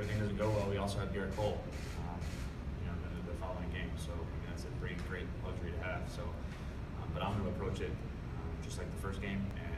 everything doesn't go well, we also have Gerrit Cole, um, you know, the, the following game. So I mean, that's a great, great luxury to have. So, um, but I'm going to approach it um, just like the first game and